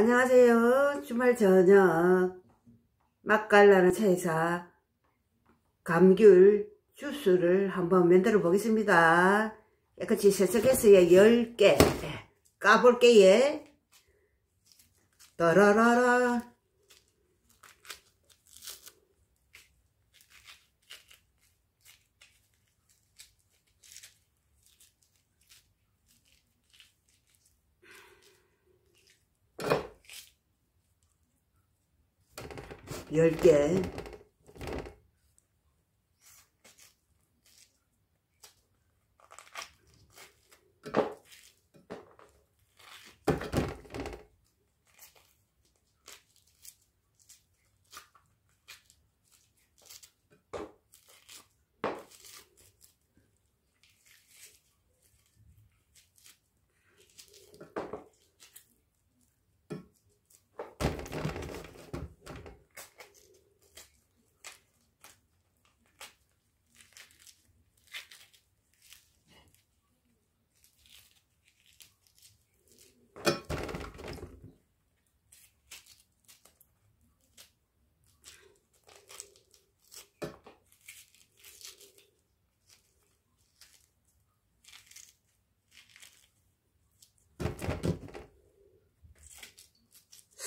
안녕하세요. 주말 저녁 맛깔나는 차에서 감귤 주스를 한번 만들어 보겠습니다. 깨끗이 세척했어요. 10개 까볼게요. 따라라라 10개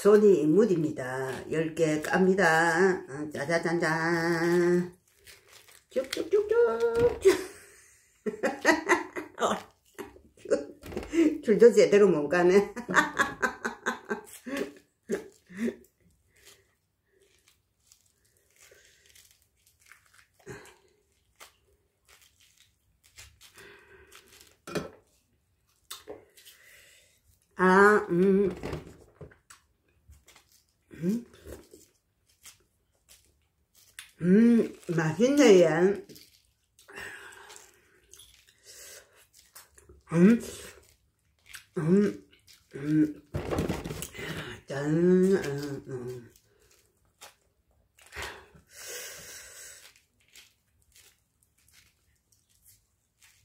손이 무딥니다. 10개 깝니다. 어, 짜자잔잔. 쭉쭉쭉쭉. 줄도 제대로 못 가네. 아, 음. 음, 음 맛있네, 얘. 음, 음, 음, 짠, 음, 음.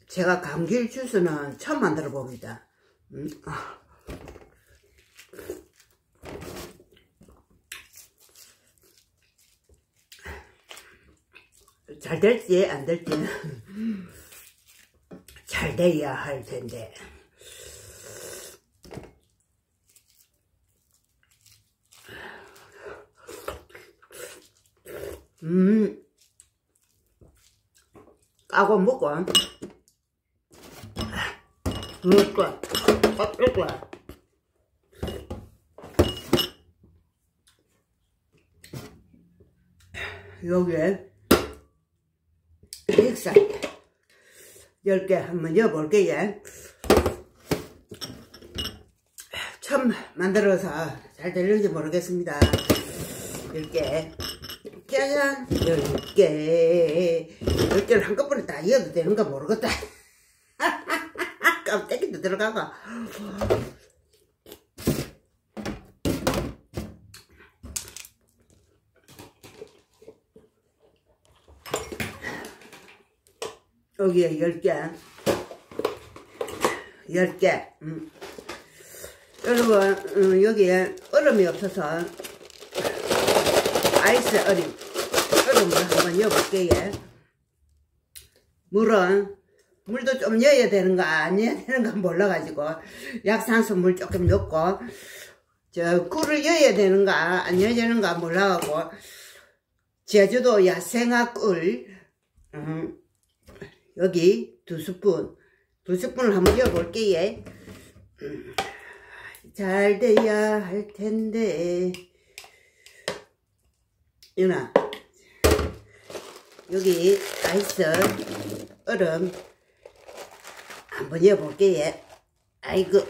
제가 감귤 주스는 처음 만들어 봅니다. 음, 아. 잘 될지 안 될지는 잘 돼야 할 텐데. 음. 까고 먹고 먹고 먹고 여기에 믹살 10개 한번 넣어볼게요 처음 만들어서 잘 될는지 모르겠습니다. 10개. 짜잔 10개. 10개를 한꺼번에 다 이어도 되는가 모르겠다. 깜짝이도 들어가고 여기에 10개 10개 음. 여러분 음, 여기에 얼음이 없어서 아이스 얼음 얼음을 한번 넣어볼게요 물은 물도 좀 넣어야 되는가 안 넣어야 되는가 몰라가지고 약산수 물 조금 넣고 저 꿀을 넣어야 되는가 안 넣어야 되는가 몰라가고 제주도 야생화 꿀 음. 여기 두 스푼 두 스푼을 한번 넣어 볼게요. 잘 돼야 할 텐데. 유나 여기 아이스 얼음 한번 넣어 볼게요. 아이고.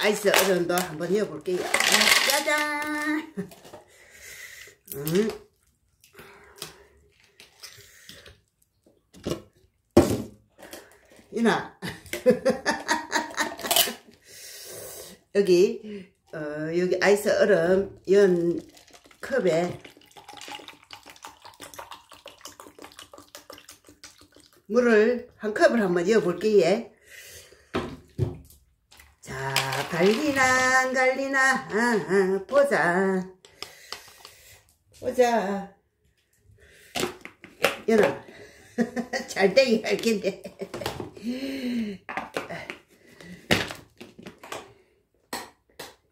아이스 얼음도 한번 넣어 볼게요. 짜잔 음. 이나 여기 어 여기 아이스 얼음 연 컵에 물을 한 컵을 한번 이어볼게요. 자, 갈리나, 안 갈리나, 아, 아, 보자. 보자. 연아, 잘 되기 할 텐데.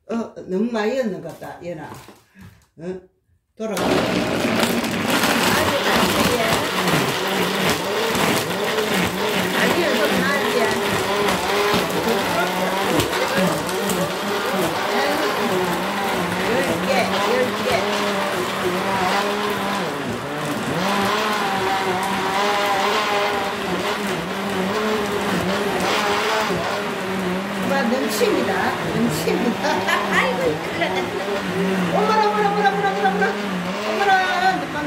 어, 너무 많이 였는 것 같다, 연아. 어? 돌아가. 아주 잘돼 아니요, 좀 나을게. 열 개, 열 개. 막 넘칩니다. 넘칩니다. 아이고, 큰일 났다. 어머나, 어머나, 어머나, 어머나, 어머나, 어머나. 어머나, 막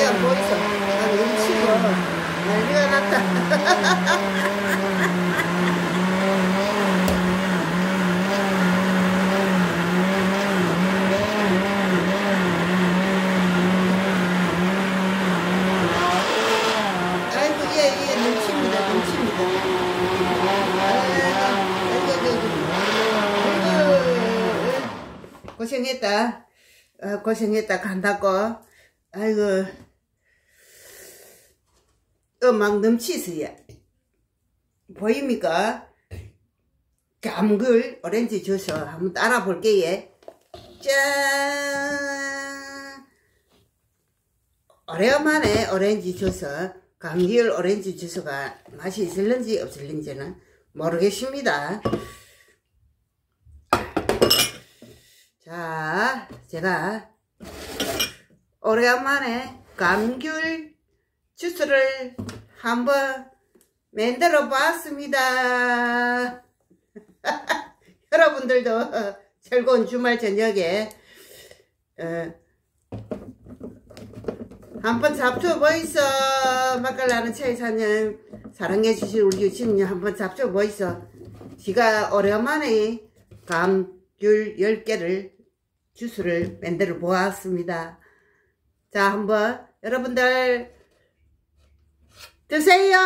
야, 뭐 있어? 나 넘치고 난리가 났다. 아이고, 예, 예, 넘칩니다, 넘칩니다. 아이고, 아이고, 아이 고, 고생했다. 어, 고생했다, 간다고. 아이고, 어, 막 넘치세요. 보입니까? 감귤 오렌지 주스 한번 따라 볼게요. 짠! 오래간만에 오렌지 주스, 감귤 오렌지 주스가 맛이 있을는지 없을는지는 모르겠습니다. 자, 제가 오래간만에 감귤 주스를 한번 만들어 봤습니다. 여러분들도 즐거운 주말 저녁에 어, 한번 잡숴 보이소 맛깔나는 차에 사는 사랑해 주실 우리 유치님 한번 잡숴 보이소 지가 오래간만에 감귤 10개를 주스를 만들어 보았습니다 자 한번 여러분들 드세요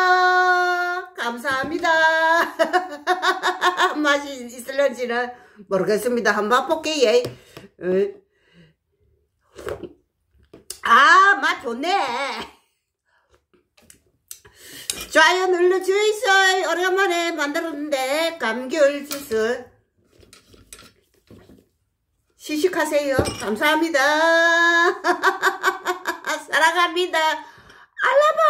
감사합니다 맛이 있을런지는 모르겠습니다 한번 볼게요 어. 아, 맛 좋네. 좋아요 눌러주이소. 오래간만에 만들었는데, 감귤 주스. 시식하세요. 감사합니다. 사랑합니다. 알라바!